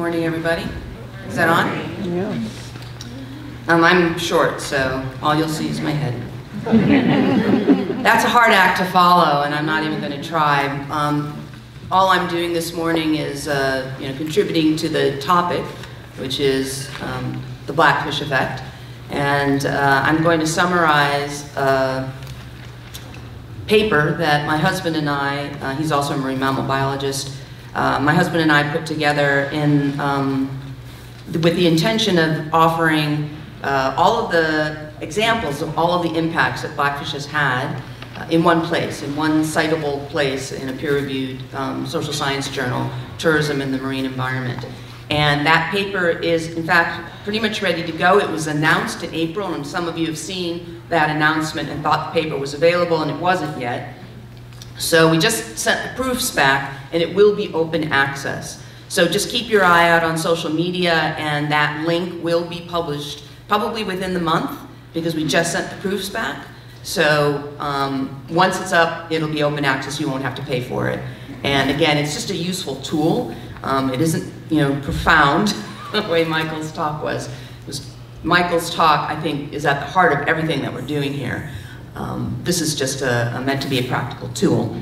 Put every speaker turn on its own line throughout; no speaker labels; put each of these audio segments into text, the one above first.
morning, everybody. Is that on?
Yeah.
Um, I'm short, so all you'll see is my head. That's a hard act to follow, and I'm not even going to try. Um, all I'm doing this morning is, uh, you know, contributing to the topic, which is um, the blackfish effect, and uh, I'm going to summarize a paper that my husband and I, uh, he's also a marine mammal biologist, uh, my husband and I put together in, um, with the intention of offering uh, all of the examples of all of the impacts that Blackfish has had uh, in one place, in one citable place in a peer-reviewed um, social science journal, Tourism in the Marine Environment. And that paper is, in fact, pretty much ready to go. It was announced in April, and some of you have seen that announcement and thought the paper was available, and it wasn't yet. So we just sent the proofs back, and it will be open access. So just keep your eye out on social media, and that link will be published probably within the month, because we just sent the proofs back. So um, once it's up, it'll be open access. You won't have to pay for it. And again, it's just a useful tool. Um, it isn't, you know, profound the way Michael's talk was. was. Michael's talk, I think, is at the heart of everything that we're doing here. Um, this is just a, a meant to be a practical tool.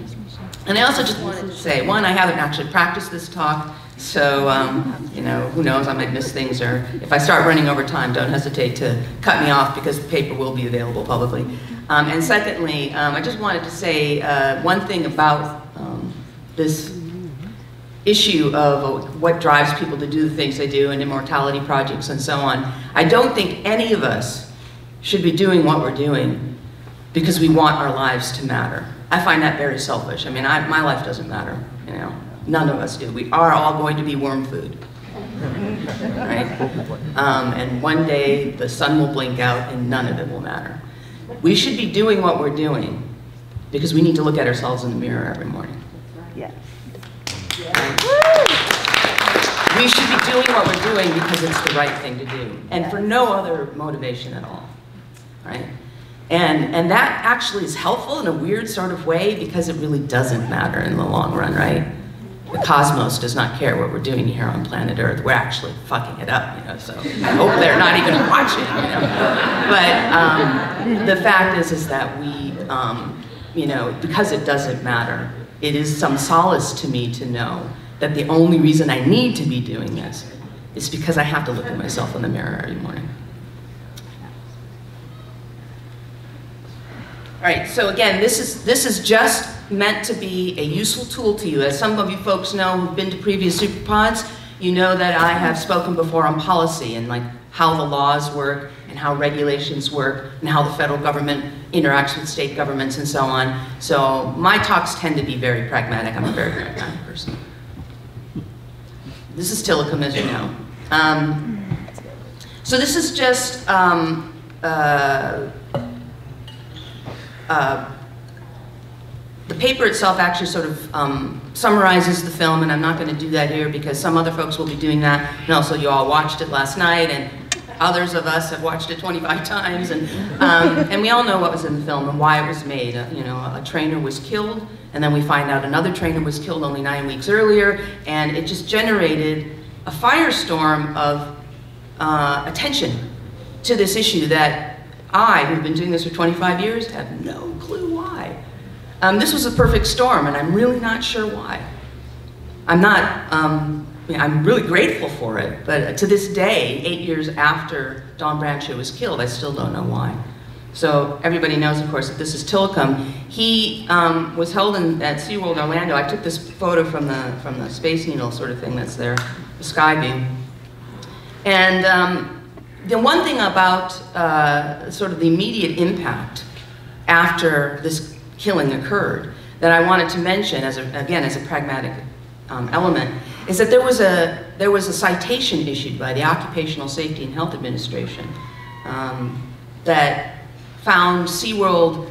And I also just wanted to say, one, I haven't actually practiced this talk, so, um, you know, who knows, I might miss things, or if I start running over time, don't hesitate to cut me off because the paper will be available publicly. Um, and secondly, um, I just wanted to say uh, one thing about um, this issue of what drives people to do the things they do and immortality projects and so on. I don't think any of us should be doing what we're doing because we want our lives to matter. I find that very selfish. I mean, I, my life doesn't matter, you know. None of us do. We are all going to be worm food. right? Um, and one day the sun will blink out and none of it will matter. We should be doing what we're doing because we need to look at ourselves in the mirror every morning.
Yes.
We should be doing what we're doing because it's the right thing to do and for no other motivation at all. Right? And, and that actually is helpful in a weird sort of way because it really doesn't matter in the long run, right? the cosmos does not care what we're doing here on planet Earth. We're actually fucking it up, you know, so I hope they're not even watching, you know. But um, the fact is, is that we, um, you know, because it doesn't matter, it is some solace to me to know that the only reason I need to be doing this is because I have to look at myself in the mirror every morning. Right, so again, this is, this is just meant to be a useful tool to you. As some of you folks know who've been to previous superpods, you know that I have spoken before on policy and like how the laws work and how regulations work and how the federal government interacts with state governments and so on. So my talks tend to be very pragmatic. I'm a very pragmatic person. This is Tilikum, as you know. Um, so this is just um, uh, uh, the paper itself actually sort of um, summarizes the film, and I'm not going to do that here because some other folks will be doing that. And also, you all watched it last night, and others of us have watched it 25 times, and um, and we all know what was in the film and why it was made. Uh, you know, a trainer was killed, and then we find out another trainer was killed only nine weeks earlier, and it just generated a firestorm of uh, attention to this issue that I, who've been doing this for 25 years, have no clue why. Um, this was a perfect storm, and I'm really not sure why. I'm not, um, I I'm really grateful for it, but to this day, eight years after Dawn Brancheau was killed, I still don't know why. So everybody knows, of course, that this is Tilikum. He um, was held in, at SeaWorld Orlando. I took this photo from the, from the Space Needle sort of thing that's there, the sky beam. And um, the one thing about uh, sort of the immediate impact after this killing occurred that I wanted to mention, as a, again, as a pragmatic um, element, is that there was, a, there was a citation issued by the Occupational Safety and Health Administration um, that found SeaWorld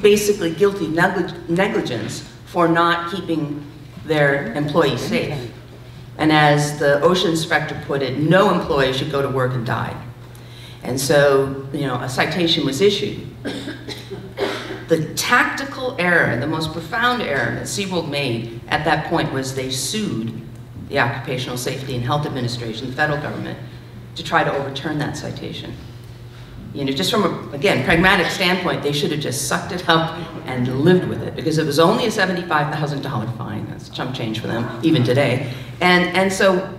basically guilty of negligence for not keeping their employees safe. And as the OSHA inspector put it, no employee should go to work and die. And so, you know, a citation was issued. The tactical error, the most profound error that SeaWorld made at that point was they sued the Occupational Safety and Health Administration, the federal government, to try to overturn that citation. You know, just from a, again, pragmatic standpoint, they should have just sucked it up and lived with it because it was only a $75,000 fine. That's chump change for them, even today. And, and so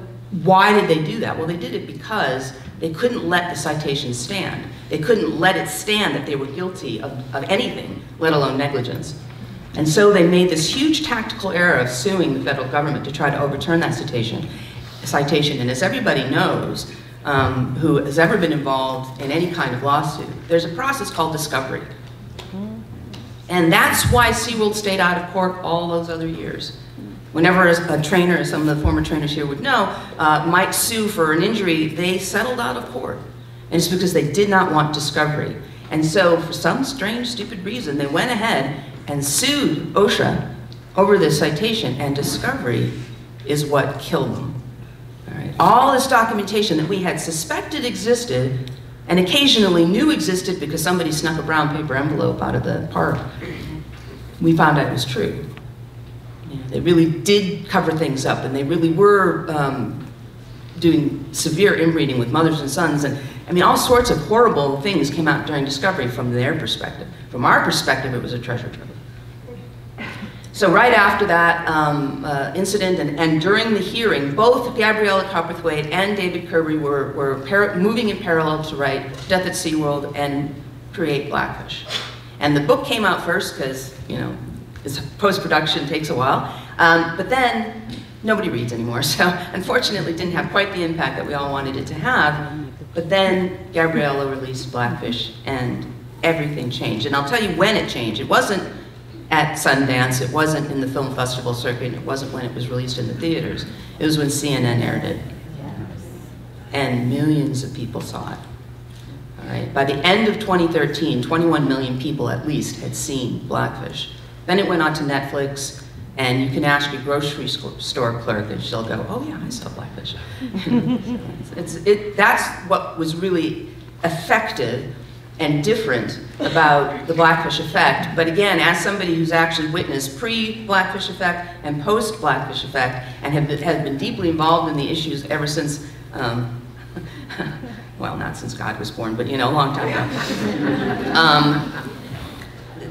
why did they do that? Well, they did it because they couldn't let the citation stand. They couldn't let it stand that they were guilty of, of anything, let alone negligence. And so they made this huge tactical error of suing the federal government to try to overturn that citation. citation. And as everybody knows, um, who has ever been involved in any kind of lawsuit, there's a process called discovery. And that's why SeaWorld stayed out of court all those other years. Whenever a trainer, some of the former trainers here would know, uh, might sue for an injury, they settled out of court. And it's because they did not want discovery. And so for some strange, stupid reason, they went ahead and sued OSHA over this citation, and discovery is what killed them. All, right. All this documentation that we had suspected existed and occasionally knew existed because somebody snuck a brown paper envelope out of the park, we found out it was true. They really did cover things up, and they really were um, doing severe inbreeding with mothers and sons, and I mean, all sorts of horrible things came out during discovery from their perspective. From our perspective, it was a treasure trove. So right after that um, uh, incident and, and, during the hearing, both Gabriela Cowperthwaite and David Kirby were, were moving in parallel to write Death at SeaWorld and create Blackfish. And the book came out first because, you know, post-production takes a while. Um, but then nobody reads anymore, so unfortunately it didn't have quite the impact that we all wanted it to have. But then Gabriela released Blackfish and everything changed. And I'll tell you when it changed. It wasn't at Sundance. It wasn't in the film festival circuit. It wasn't when it was released in the theaters. It was when CNN aired it. And millions of people saw it. All right. By the end of 2013, 21 million people at least had seen Blackfish. Then it went on to Netflix, and you can ask your grocery store clerk, and she'll go, "Oh yeah, I saw Blackfish." it's, it, that's what was really effective and different about the Blackfish effect. But again, as somebody who's actually witnessed pre-Blackfish effect and post-Blackfish effect, and have been, have been deeply involved in the issues ever since, um, well, not since God was born, but you know, a long time ago. Um,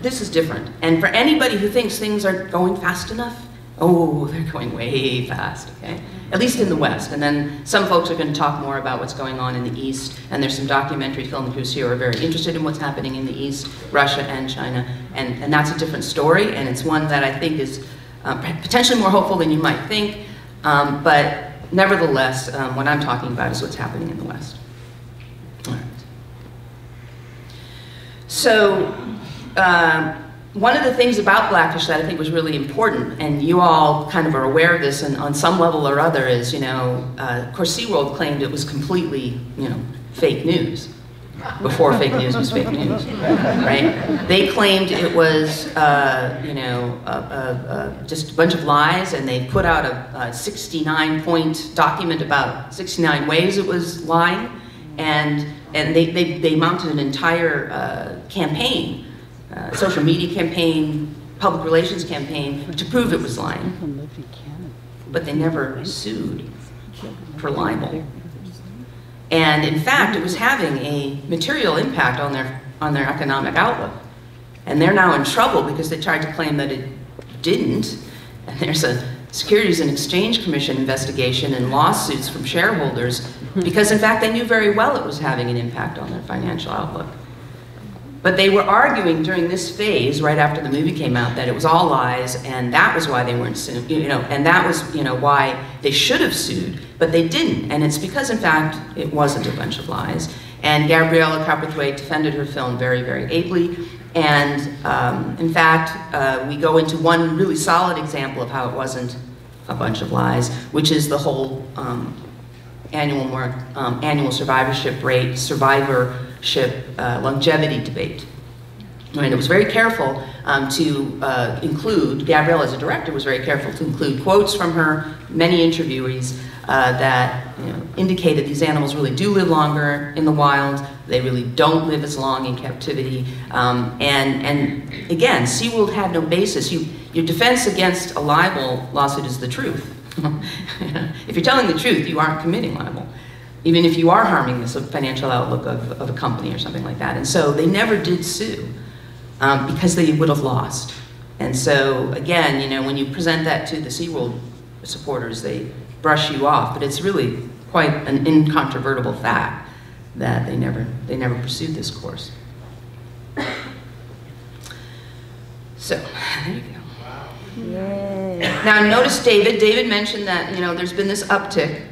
this is different. And for anybody who thinks things are going fast enough, oh, they're going way fast, okay? at least in the West. And then some folks are going to talk more about what's going on in the East. And there's some documentary film crews here who are very interested in what's happening in the East, Russia and China. And, and that's a different story, and it's one that I think is uh, potentially more hopeful than you might think. Um, but nevertheless, um, what I'm talking about is what's happening in the West. All right. So, uh, one of the things about Blackfish that I think was really important, and you all kind of are aware of this and on some level or other, is, you know, uh, of course SeaWorld claimed it was completely, you know, fake news before fake news was fake news, right? They claimed it was, uh, you know, uh, uh, just a bunch of lies, and they put out a 69-point document about 69 ways it was lying, and and they, they, they mounted an entire uh, campaign uh, social media campaign, public relations campaign to prove it was lying. But they never sued for libel. And in fact, it was having a material impact on their, on their economic outlook. And they're now in trouble because they tried to claim that it didn't. And there's a Securities and Exchange Commission investigation and lawsuits from shareholders because in fact they knew very well it was having an impact on their financial outlook. But they were arguing during this phase, right after the movie came out, that it was all lies, and that was why they weren't sued, you know, and that was, you know, why they should have sued, but they didn't. And it's because, in fact, it wasn't a bunch of lies. And Gabriela Cowperthwaite defended her film very, very ably. And um, in fact, uh, we go into one really solid example of how it wasn't a bunch of lies, which is the whole um, annual, um, annual survivorship rate, survivor uh, longevity debate. And it was very careful um, to uh, include, Gabrielle as a director was very careful to include quotes from her many interviewees uh, that you know, indicated these animals really do live longer in the wild, they really don't live as long in captivity. Um, and, and again, SeaWorld had no basis. You, your defense against a libel lawsuit is the truth. if you're telling the truth, you aren't committing libel, even if you are harming the financial outlook of, of a company or something like that. And so they never did sue um, because they would have lost. And so, again, you know, when you present that to the SeaWorld supporters, they brush you off, but it's really quite an incontrovertible fact that they never, they never pursued this course. So, there you go. Yay. Now notice David, David mentioned that, you know, there's been this uptick,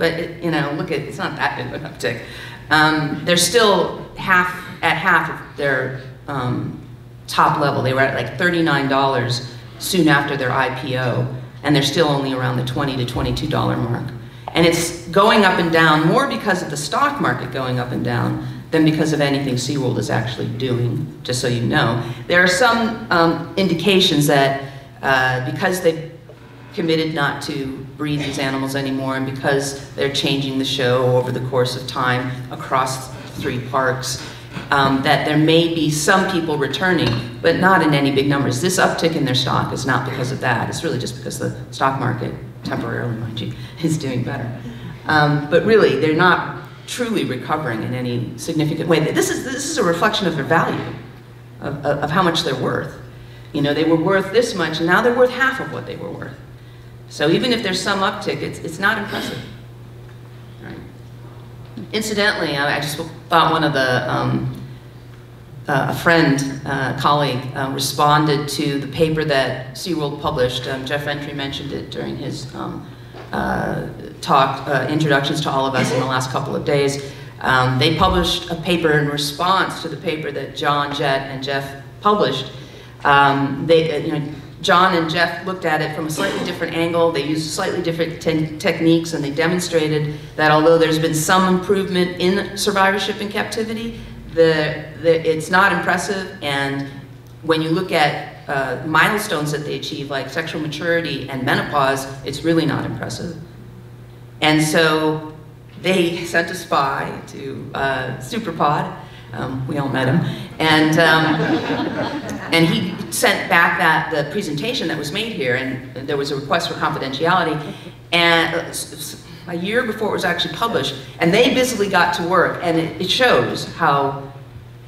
but, it, you know, look at, it's not that big of an uptick. Um, they're still half, at half of their um, top level. They were at like $39 soon after their IPO, and they're still only around the 20 to $22 mark. And it's going up and down more because of the stock market going up and down than because of anything SeaWorld is actually doing, just so you know. There are some um, indications that uh, because they've committed not to breed these animals anymore and because they're changing the show over the course of time across three parks, um, that there may be some people returning, but not in any big numbers. This uptick in their stock is not because of that. It's really just because the stock market, temporarily mind you, is doing better. Um, but really, they're not truly recovering in any significant way. This is, this is a reflection of their value, of, of, how much they're worth. You know, they were worth this much, and now they're worth half of what they were worth. So even if there's some uptick, it's, it's not impressive. Incidentally, I, I just thought one of the, um, uh, a friend, uh, colleague, uh, responded to the paper that SeaWorld published. Um, Jeff Ventre mentioned it during his um, uh, talk, uh, introductions to all of us in the last couple of days. Um, they published a paper in response to the paper that John, Jett, and Jeff published. Um, they, uh, you know, John and Jeff looked at it from a slightly different angle. They used slightly different te techniques, and they demonstrated that although there's been some improvement in survivorship in captivity, the, the, it's not impressive. And when you look at uh, milestones that they achieve, like sexual maturity and menopause, it's really not impressive. And so they sent a spy to uh, Superpod. Um, we all met him. And, um, and he sent back that the presentation that was made here, and there was a request for confidentiality. And uh, a year before it was actually published, and they busily got to work, and it, it shows how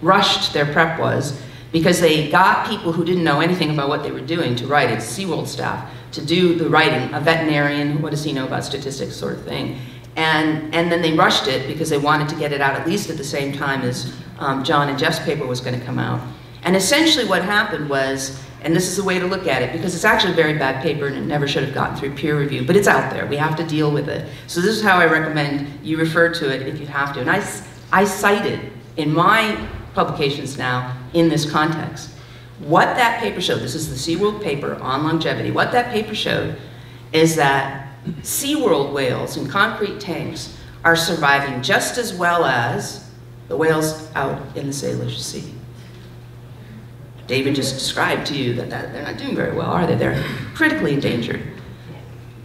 rushed their prep was because they got people who didn't know anything about what they were doing to write it, SeaWorld staff, to do the writing, a veterinarian, what does he know about statistics sort of thing. And, and then they rushed it because they wanted to get it out at least at the same time as um, John and Jeff's paper was going to come out. And essentially what happened was, and this is the way to look at it, because it's actually a very bad paper and it never should have gotten through peer review, but it's out there. We have to deal with it. So this is how I recommend you refer to it if you have to. And I, I cite it in my publications now in this context. What that paper showed, this is the SeaWorld paper on longevity, what that paper showed is that SeaWorld whales in concrete tanks are surviving just as well as the whales out in the Salish Sea. David just described to you that, that they're not doing very well, are they? They're critically endangered.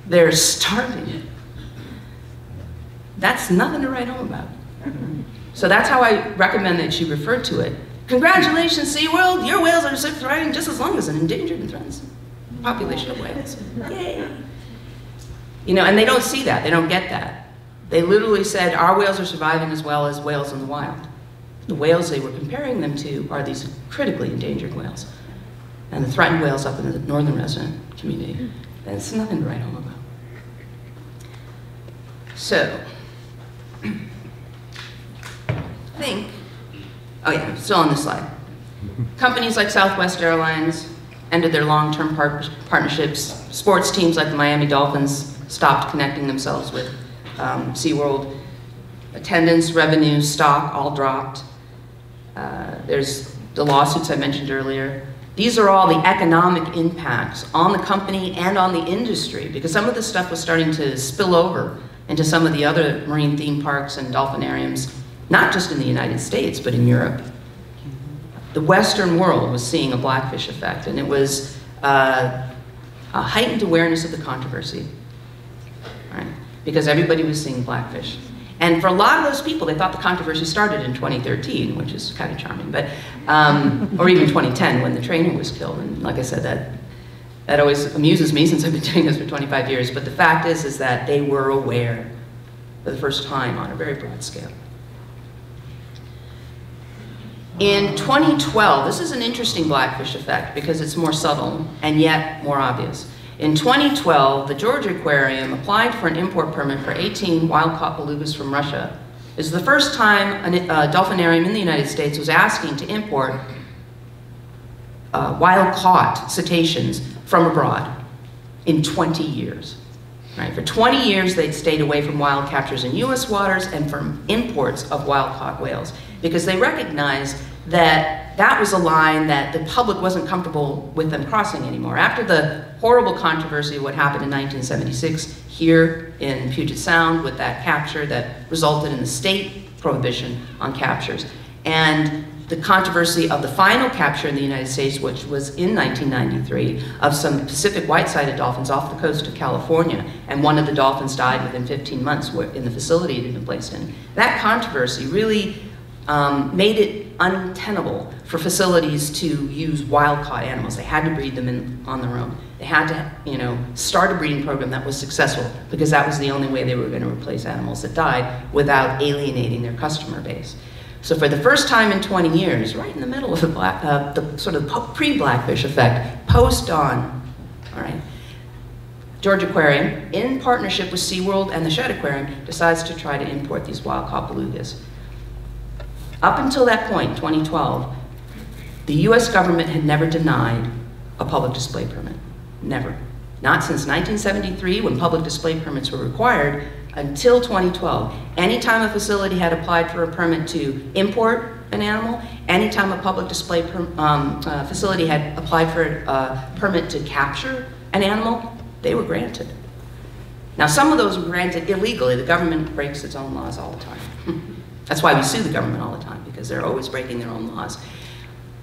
They're starving. That's nothing to write home about. So that's how I recommend that you refer to it. Congratulations, SeaWorld, your whales are surviving just as long as an endangered and threatened population of whales. Yay! You know, and they don't see that, they don't get that. They literally said, our whales are surviving as well as whales in the wild. The whales they were comparing them to are these critically endangered whales. And the threatened whales up in the northern resident community. It's nothing to write home about. So, think, oh yeah, still on this slide. Companies like Southwest Airlines ended their long-term par partnerships. Sports teams like the Miami Dolphins stopped connecting themselves with um, SeaWorld. Attendance, revenue, stock all dropped. Uh, there's the lawsuits I mentioned earlier. These are all the economic impacts on the company and on the industry because some of this stuff was starting to spill over into some of the other marine theme parks and dolphinariums not just in the United States, but in Europe. The Western world was seeing a blackfish effect, and it was uh, a heightened awareness of the controversy? Because everybody was seeing blackfish. And for a lot of those people, they thought the controversy started in 2013, which is kind of charming, but, um, or even 2010 when the trainer was killed. And like I said, that That always amuses me since I've been doing this for 25 years, but the fact is, is that they were aware for the first time on a very broad scale. In 2012, this is an interesting blackfish effect because it's more subtle and yet more obvious. In 2012, the Georgia Aquarium applied for an import permit for 18 wild-caught belugas from Russia. It's the first time a uh, dolphinarium in the United States was asking to import uh, wild-caught cetaceans from abroad in 20 years. Right? For 20 years, they'd stayed away from wild captures in U.S. waters and from imports of wild-caught whales because they recognized that that was a line that the public wasn't comfortable with them crossing anymore. After the horrible controversy of what happened in 1976 here in Puget Sound with that capture that resulted in the state prohibition on captures, and the controversy of the final capture in the United States, which was in 1993, of some Pacific white-sided dolphins off the coast of California, and one of the dolphins died within 15 months in the facility it had been placed in. That controversy really um, made it untenable for facilities to use wild-caught animals. They had to breed them in, on their own. They had to, you know, start a breeding program that was successful because that was the only way they were going to replace animals that died without alienating their customer base. So for the first time in 20 years, right in the middle of the, black, uh, the sort of pre-blackfish effect, post-dawn, all right, Georgia Aquarium, in partnership with SeaWorld and the Shedd Aquarium, decides to try to import these wild-caught belugas. Up until that point, 2012, the US government had never denied a public display permit. Never. Not since 1973, when public display permits were required, until 2012. Anytime a facility had applied for a permit to import an animal, anytime a public display um, uh, facility had applied for a permit to capture an animal, they were granted. Now, some of those were granted illegally. The government breaks its own laws all the time. That's why we sue the government all the time, because they're always breaking their own laws.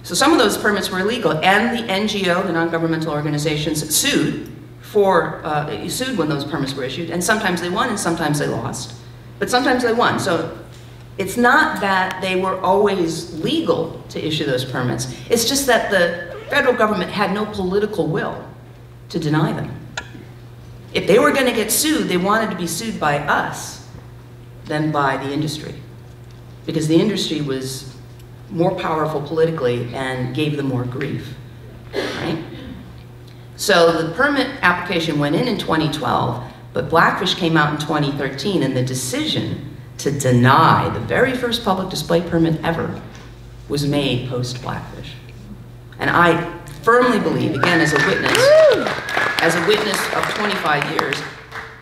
So some of those permits were illegal, and the NGO, the non-governmental organizations, sued for, uh, sued when those permits were issued, and sometimes they won and sometimes they lost. But sometimes they won. So it's not that they were always legal to issue those permits. It's just that the federal government had no political will to deny them. If they were going to get sued, they wanted to be sued by us than by the industry. Because the industry was more powerful politically and gave them more grief, right? So the permit application went in in 2012, but Blackfish came out in 2013 and the decision to deny the very first public display permit ever was made post-Blackfish. And I firmly believe, again as a witness, as a witness of 25 years,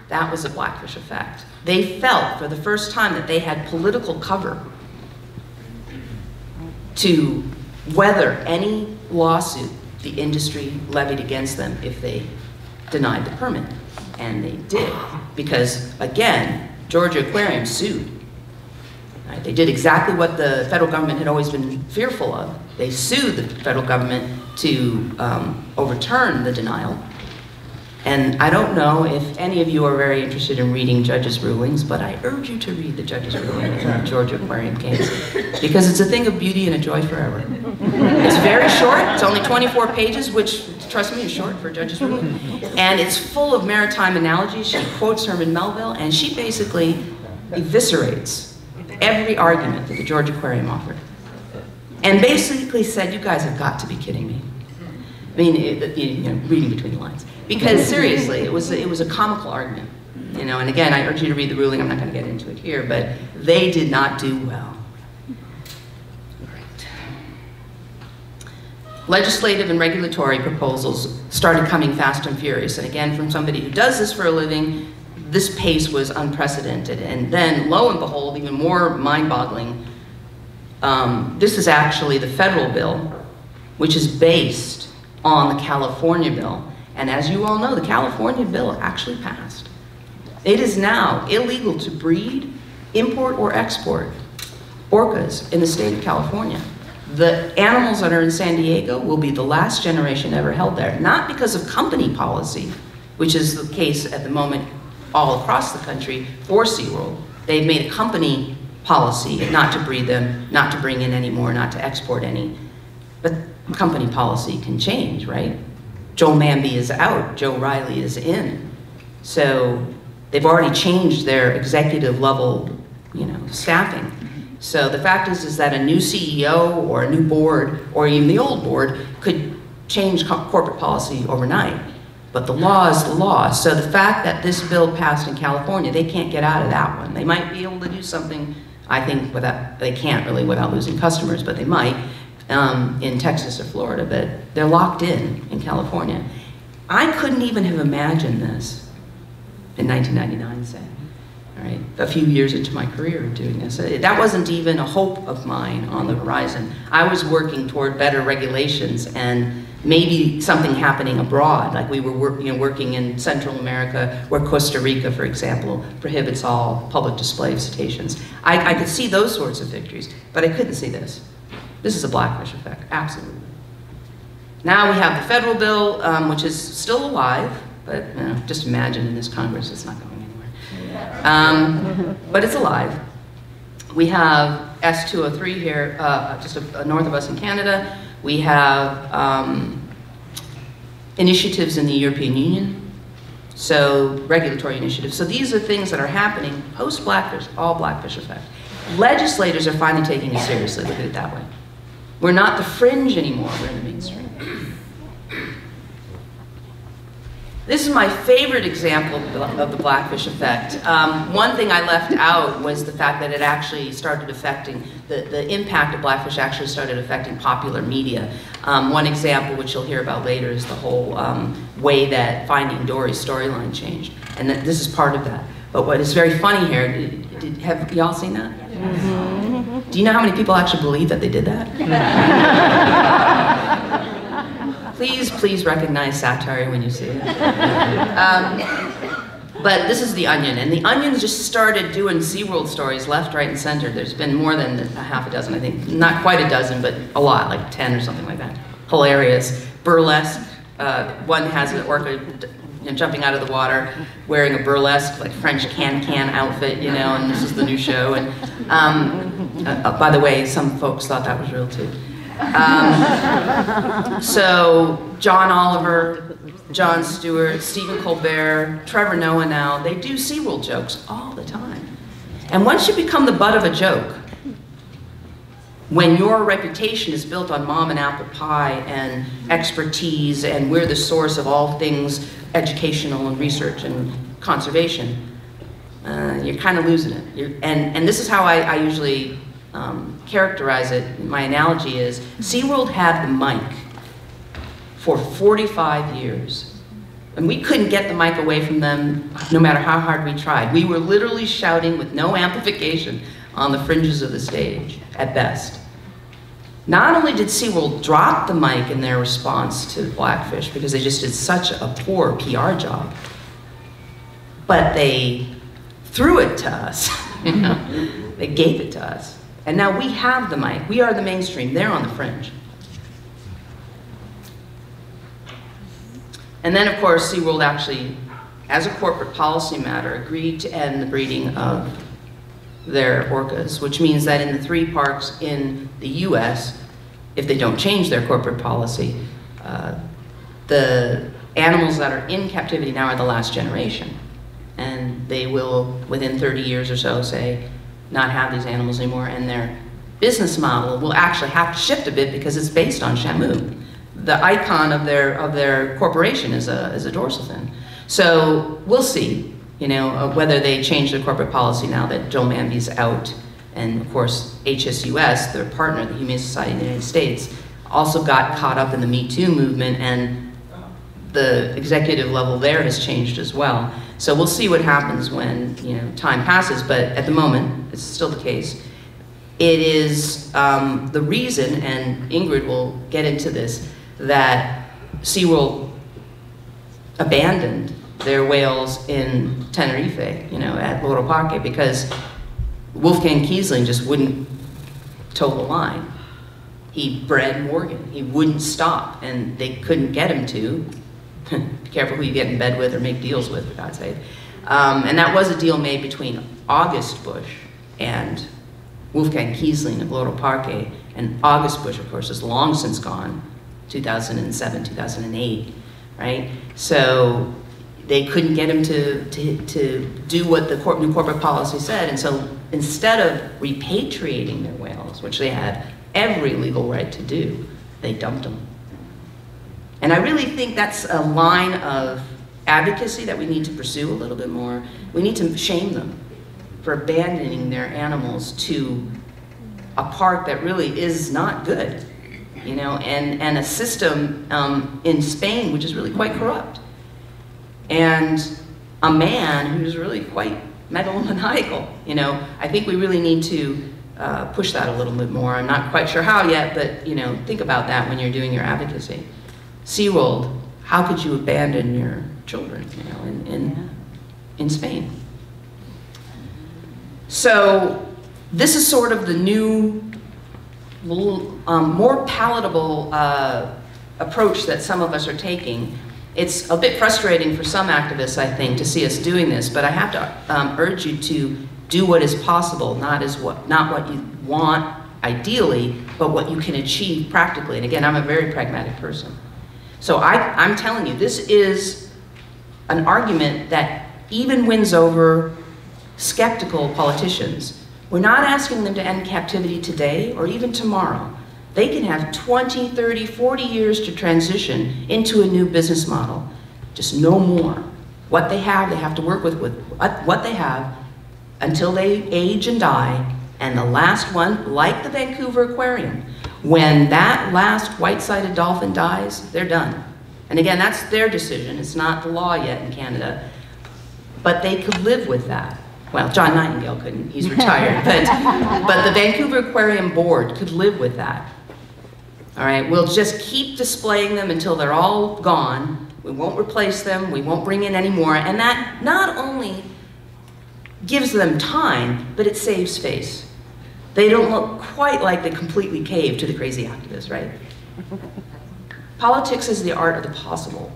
that was a Blackfish effect. They felt for the first time that they had political cover to weather any lawsuit the industry levied against them if they denied the permit. And they did, because again, Georgia Aquarium sued. Right? They did exactly what the federal government had always been fearful of. They sued the federal government to um, overturn the denial, and I don't know if any of you are very interested in reading judges' rulings, but I urge you to read the judges' ruling in the Georgia Aquarium case, because it's a thing of beauty and a joy forever. It's very short, it's only 24 pages, which, trust me, is short for judge's ruling. And it's full of maritime analogies. She quotes Herman Melville, and she basically eviscerates every argument that the Georgia Aquarium offered. And basically said, you guys have got to be kidding me. I mean, you know, reading between the lines. Because seriously, it was, it was a comical argument. You know, and again, I urge you to read the ruling. I'm not going to get into it here, but they did not do well. Legislative and regulatory proposals started coming fast and furious. And again, from somebody who does this for a living, this pace was unprecedented. And then, lo and behold, even more mind-boggling, um, this is actually the federal bill, which is based on the California bill. And as you all know, the California bill actually passed. It is now illegal to breed, import, or export orcas in the state of California. The animals that are in San Diego will be the last generation ever held there, not because of company policy, which is the case at the moment all across the country for SeaWorld. They've made a company policy not to breed them, not to bring in any more, not to export any. But company policy can change, right? Joel Manby is out, Joe Riley is in. So they've already changed their executive level, you know, staffing. So the fact is, is that a new CEO or a new board, or even the old board, could change co- corporate policy overnight. But the law is the law. So the fact that this bill passed in California, they can't get out of that one. They might be able to do something, I think, without, they can't really without losing customers, but they might, um, in Texas or Florida, but they're locked in in California. I couldn't even have imagined this in 1999, say. All right, a few years into my career doing this. Uh, That wasn't even a hope of mine on the horizon. I was working toward better regulations and maybe something happening abroad, like we were work, you know, working in Central America, where Costa Rica, for example, prohibits all public display of cetaceans. I, I could see those sorts of victories, but I couldn't see this. This is a blackfish effect, absolutely. Now we have the federal bill, um, which is still alive, but you know, just imagine in this Congress it's not going anywhere. Um, but it's alive. We have S203 here, uh, just a, a north of us in Canada. We have um, initiatives in the European Union, so regulatory initiatives. So these are things that are happening post Blackfish, all Blackfish effect. Legislators are finally taking it seriously, look at it that way. We're not the fringe anymore, we're in the mainstream. This is my favorite example of the- blackfish effect. Um, one thing I left out was the fact that it actually started affecting, the, the impact of blackfish actually started affecting popular media. Um, one example, which you'll hear about later, is the whole um, way that Finding Dory's storyline changed. And that this is part of that. But what is very funny here, did, did- have y'all seen that? Do you know how many people actually believe that they did that? please, please recognize satire when you see it. Um, but this is The Onion, and The Onion's just started doing SeaWorld stories left, right, and center. There's been more than a half a dozen, I think. Not quite a dozen, but a lot, like 10 or something like that. Hilarious. Burlesque. Uh, one has an orca you know, jumping out of the water, wearing a burlesque, like French can-can outfit, you know, and this is the new show. And um, uh, by the way, some folks thought that was real too. Um, so John Oliver, Jon Stewart, Stephen Colbert, Trevor Noah now, they do SeaWorld jokes all the time. And once you become the butt of a joke, when your reputation is built on mom and apple pie and expertise and we're the source of all things educational and research and conservation, uh, you're kind of losing it. You're, and, and this is how I, I usually um, characterize it. My analogy is SeaWorld had the mic for 45 years. And we couldn't get the mic away from them no matter how hard we tried. We were literally shouting with no amplification on the fringes of the stage, at best. Not only did SeaWorld drop the mic in their response to Blackfish because they just did such a poor PR job, but they threw it to us. They gave it to us. And now we have the mic. We are the mainstream. They're on the fringe. And then, of course, SeaWorld actually, as a corporate policy matter, agreed to end the breeding of their orcas, which means that in the three parks in the US, if they don't change their corporate policy, uh, the animals that are in captivity now are the last generation. They will, within 30 years or so, say, not have these animals anymore, and their business model will actually have to shift a bit because it's based on Shamu. The icon of their, of their corporation is a, is a dorsal fin. So we'll see, you know, uh, whether they change their corporate policy now that Joe Manby's out. And of course, HSUS, their partner, the Humane Society of the United States, also got caught up in the Me Too movement and the executive level there has changed as well. So we'll see what happens when, you know, time passes, but at the moment, it's still the case. It is um, the reason, and Ingrid will get into this, that SeaWorld abandoned their whales in Tenerife, you know, at Loro Parque, because Wolfgang Kiesling just wouldn't toe the line. He bred Morgan. He wouldn't stop, and they couldn't get him to. Careful who you get in bed with or make deals with, for God's sake. Um, and that was a deal made between August Busch and Wolfgang Kiesling of Loro Parque. And August Busch, of course, is long since gone, 2007, 2008. right? So they couldn't get him to, to, to do what the corp, new corporate policy said. And so instead of repatriating their whales, which they had every legal right to do, they dumped them. And I really think that's a line of advocacy that we need to pursue a little bit more. We need to shame them for abandoning their animals to a park that really is not good, you know, and, and a system um, in Spain which is really quite corrupt. And a man who's really quite megalomaniacal, you know. I think we really need to uh, push that a little bit more. I'm not quite sure how yet, but, you know, think about that when you're doing your advocacy. SeaWorld, how could you abandon your children, you know, in, in, in Spain? So this is sort of the new, um, more palatable uh, approach that some of us are taking. It's a bit frustrating for some activists, I think, to see us doing this, but I have to um, urge you to do what is possible, not, as what, not what you want ideally, but what you can achieve practically. And again, I'm a very pragmatic person. So I, I'm telling you, this is an argument that even wins over skeptical politicians. We're not asking them to end captivity today or even tomorrow. They can have 20, 30, 40 years to transition into a new business model. Just no more. What they have, they have to work with, with what they have until they age and die. And the last one, like the Vancouver Aquarium, when that last white-sided dolphin dies, they're done. And again, that's their decision. It's not the law yet in Canada. But they could live with that. Well, John Nightingale couldn't, he's retired, but, but the Vancouver Aquarium Board could live with that. All right, we'll just keep displaying them until they're all gone. We won't replace them, we won't bring in any more, and that not only gives them time, but it saves face. They don't look quite like they completely caved to the crazy activists, right? Politics is the art of the possible.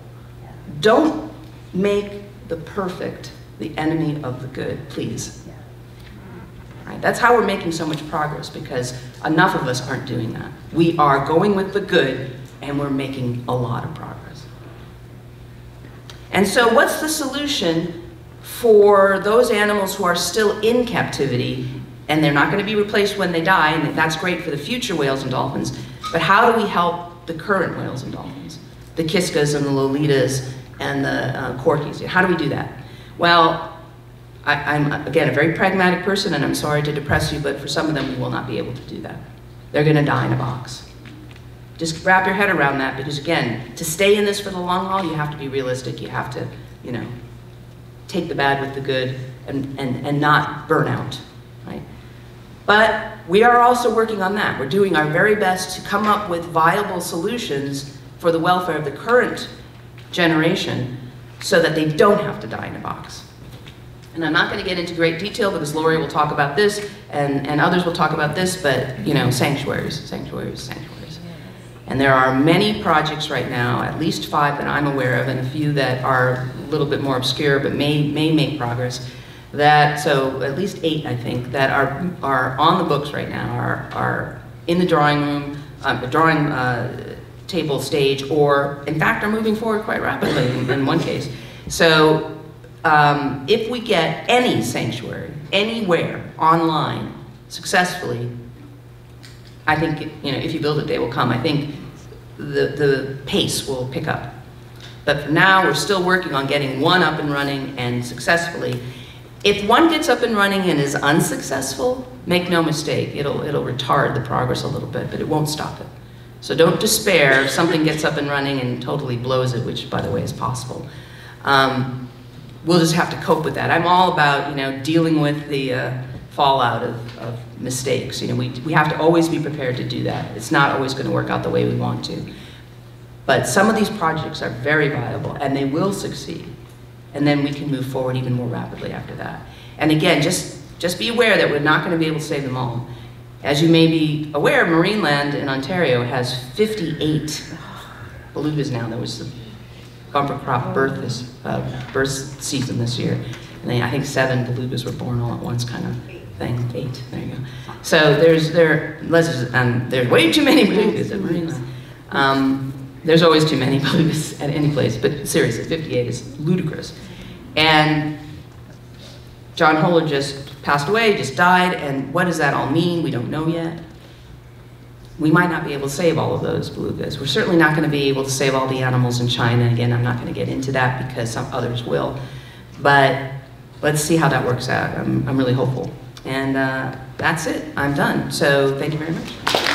Don't make the perfect the enemy of the good, please. Right? That's how we're making so much progress because enough of us aren't doing that. We are going with the good and we're making a lot of progress. And so what's the solution for those animals who are still in captivity and they're not going to be replaced when they die, and that's great for the future whales and dolphins, but how do we help the current whales and dolphins? The Kiskas and the Lolitas and the uh, Corkies. How do we do that? Well, I, am again, a very pragmatic person, and I'm sorry to depress you, but for some of them, we will not be able to do that. They're going to die in a box. Just wrap your head around that, because again, to stay in this for the long haul, you have to be realistic. You have to, you know, take the bad with the good and, and, and not burn out? But we are also working on that. We're doing our very best to come up with viable solutions for the welfare of the current generation so that they don't have to die in a box. And I'm not going to get into great detail because Lori will talk about this and, and others will talk about this, but you know, sanctuaries, sanctuaries, sanctuaries. And there are many projects right now, at least five that I'm aware of, and a few that are a little bit more obscure but may, may make progress. That, so at least eight, I think, that are, are on the books right now, are, are in the drawing room, um, drawing uh, table stage, or in fact are moving forward quite rapidly in, in one case. So um, if we get any sanctuary, anywhere, online, successfully, I think, you know, if you build it, they will come. I think the, the pace will pick up. But for now, we're still working on getting one up and running and successfully. If one gets up and running and is unsuccessful, make no mistake, it'll, it'll retard the progress a little bit, but it won't stop it. So don't despair if something gets up and running and totally blows it, which by the way is possible. Um, we'll just have to cope with that. I'm all about, you know, dealing with the uh, fallout of, of mistakes. You know, we, we have to always be prepared to do that. It's not always going to work out the way we want to. But some of these projects are very viable and they will succeed. And then we can move forward even more rapidly after that. And again, just, just be aware that we're not going to be able to save them all. As you may be aware, Marineland in Ontario has 58 belugas now. There was the bumper crop birth this uh, birth season this year. And they, I think seven belugas were born all at once kind of thing. Eight, there you go. So there's, there, um, there's way too many belugas at Marineland. Um, there's always too many belugas at any place, but seriously, 58 is ludicrous. And John Holer just passed away, just died, and what does that all mean? We don't know yet. We might not be able to save all of those belugas. We're certainly not going to be able to save all the animals in China. Again, I'm not going to get into that because some others will. But let's see how that works out. I'm, I'm really hopeful. And uh, that's it. I'm done. So thank you very much.